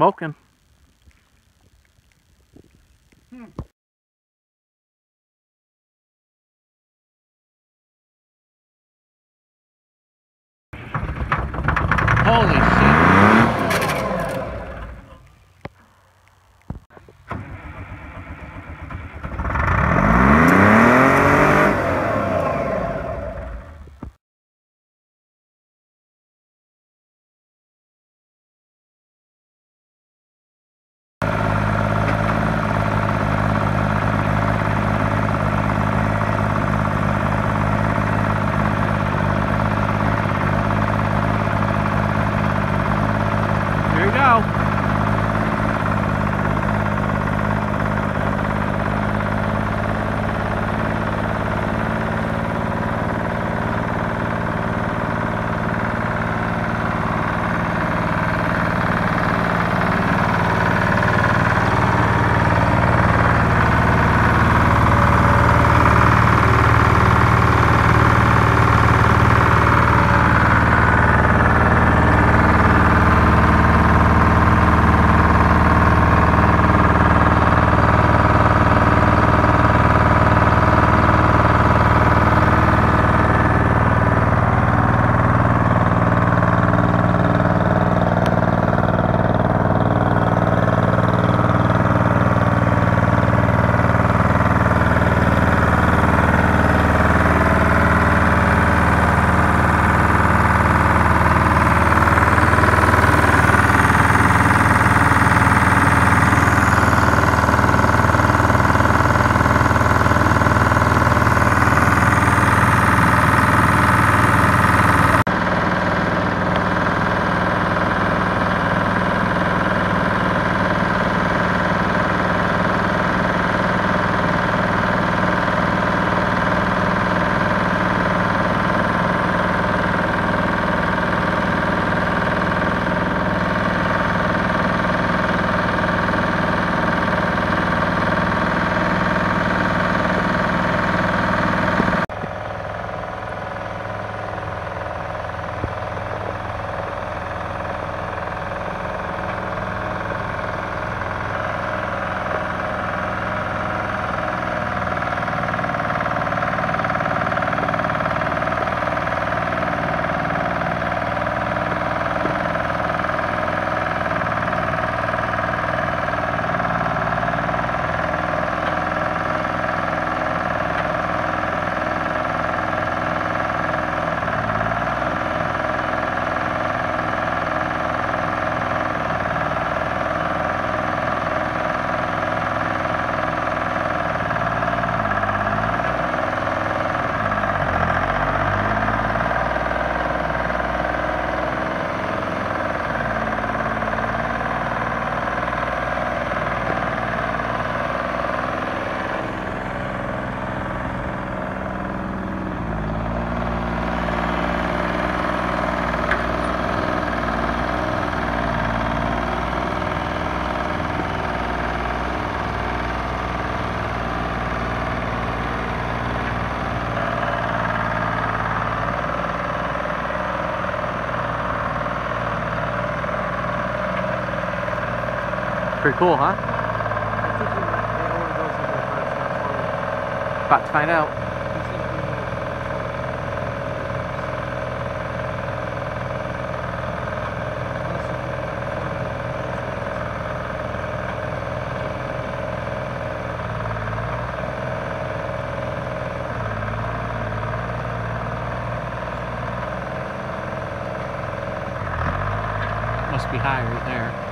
smoking. Holy Here Pretty cool, huh? About to find out. Must be high right there.